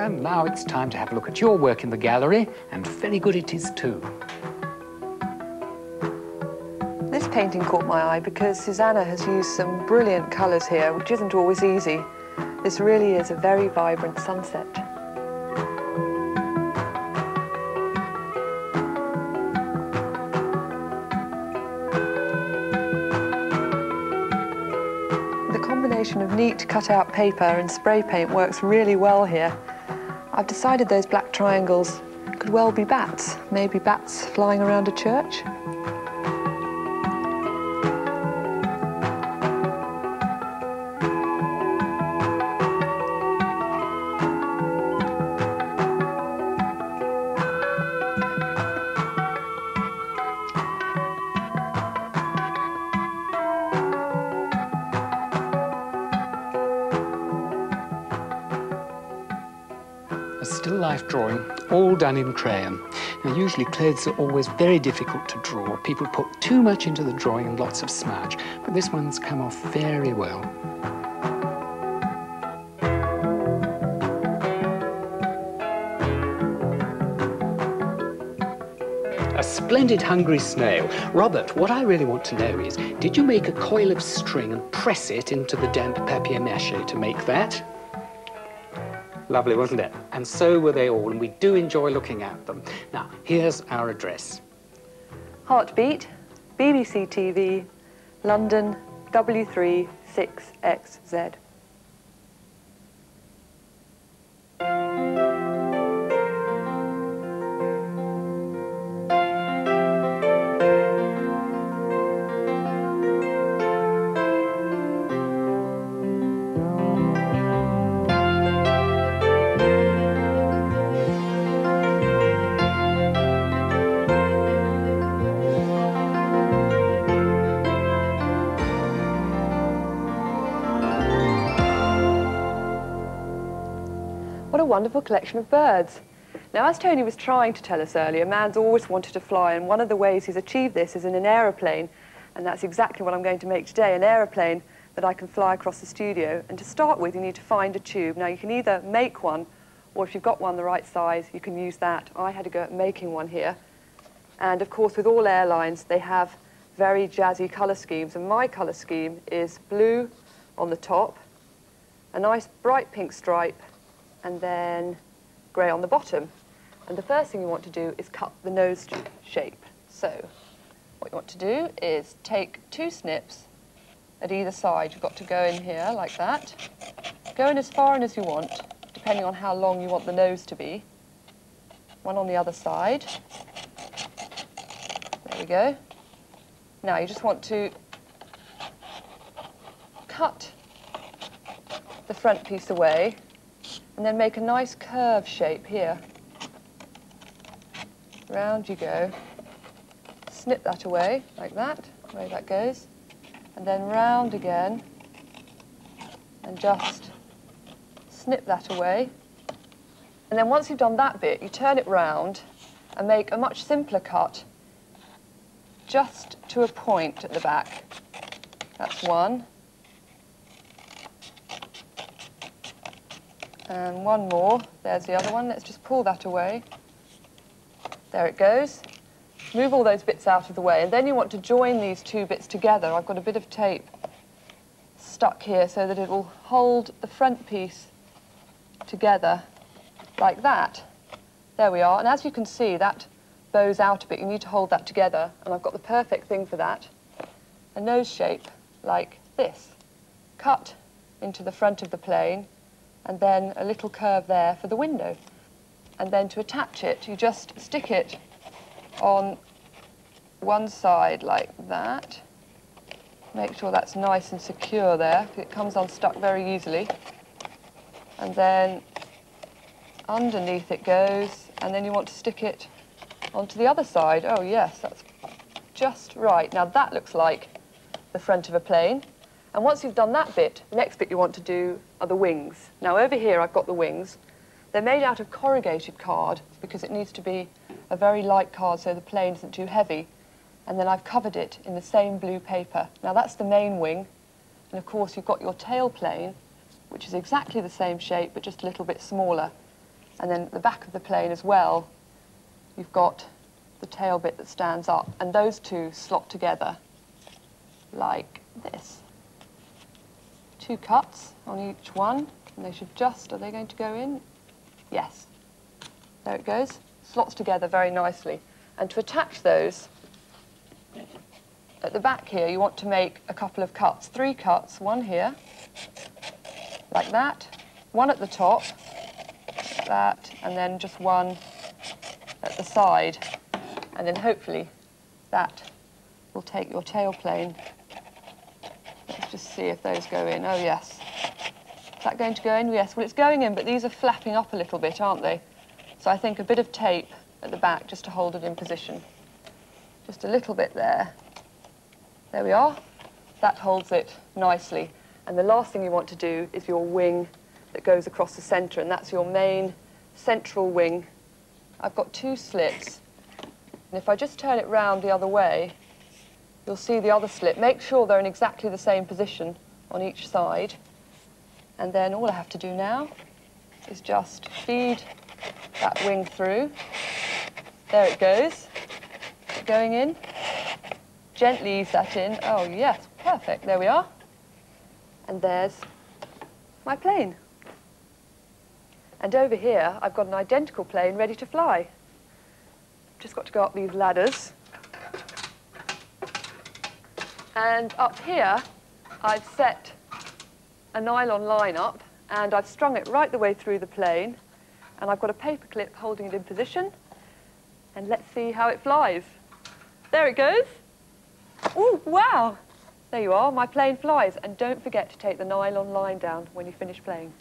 And now it's time to have a look at your work in the gallery, and very good it is too. This painting caught my eye because Susanna has used some brilliant colours here, which isn't always easy. This really is a very vibrant sunset. The combination of neat cut-out paper and spray paint works really well here. I've decided those black triangles could well be bats, maybe bats flying around a church. Still life drawing, all done in crayon. Now, usually clothes are always very difficult to draw. People put too much into the drawing and lots of smudge, but this one's come off very well. A splendid hungry snail. Robert, what I really want to know is, did you make a coil of string and press it into the damp papier-mâché to make that? Lovely, wasn't it? And so were they all, and we do enjoy looking at them. Now, here's our address. Hartbeat, BBC TV, London, W3 6XZ. Wonderful collection of birds. Now, as Tony was trying to tell us earlier, man's always wanted to fly, and one of the ways he's achieved this is in an aeroplane, and that's exactly what I'm going to make today, an aeroplane that I can fly across the studio. And to start with, you need to find a tube. Now, you can either make one, or if you've got one the right size, you can use that. I had to go at making one here. And of course, with all airlines, they have very jazzy colour schemes, and my colour scheme is blue on the top, a nice bright pink stripe, and then grey on the bottom. And the first thing you want to do is cut the nose shape. So what you want to do is take two snips at either side. You've got to go in here like that. Go in as far in as you want, depending on how long you want the nose to be. One on the other side. There we go. Now you just want to cut the front piece away and then make a nice curve shape here. Round you go. Snip that away, like that, away that goes. And then round again, and just snip that away. And then once you've done that bit, you turn it round and make a much simpler cut, just to a point at the back. That's one. And one more. There's the other one. Let's just pull that away. There it goes. Move all those bits out of the way. And then you want to join these two bits together. I've got a bit of tape stuck here so that it will hold the front piece together like that. There we are. And as you can see, that bows out a bit. You need to hold that together. And I've got the perfect thing for that. A nose shape like this. Cut into the front of the plane and then a little curve there for the window. And then to attach it, you just stick it on one side like that. Make sure that's nice and secure there, it comes unstuck very easily. And then underneath it goes, and then you want to stick it onto the other side. Oh yes, that's just right. Now that looks like the front of a plane. And once you've done that bit, the next bit you want to do are the wings. Now over here I've got the wings. They're made out of corrugated card because it needs to be a very light card so the plane isn't too heavy. And then I've covered it in the same blue paper. Now that's the main wing. And of course you've got your tail plane, which is exactly the same shape but just a little bit smaller. And then at the back of the plane as well, you've got the tail bit that stands up, and those two slot together like this. Two cuts on each one, and they should just, are they going to go in? Yes. There it goes. Slots together very nicely. And to attach those, at the back here, you want to make a couple of cuts. Three cuts, one here, like that, one at the top, like that, and then just one at the side. And then hopefully that will take your tail plane. Let's just see if those go in. Oh, yes. Is that going to go in? Yes. Well, it's going in, but these are flapping up a little bit, aren't they? So I think a bit of tape at the back just to hold it in position. Just a little bit there. There we are. That holds it nicely. And the last thing you want to do is your wing that goes across the centre, and that's your main central wing. I've got two slits. And if I just turn it round the other way, you'll see the other slit. Make sure they're in exactly the same position on each side. And then all I have to do now is just feed that wing through. There it goes. Going in. Gently ease that in. Oh, yes, perfect. There we are. And there's my plane. And over here, I've got an identical plane ready to fly. Just got to go up these ladders. And up here, I've set a nylon line up and I've strung it right the way through the plane and I've got a paper clip holding it in position and let's see how it flies. There it goes. Oh, wow. There you are, my plane flies. And don't forget to take the nylon line down when you finish playing.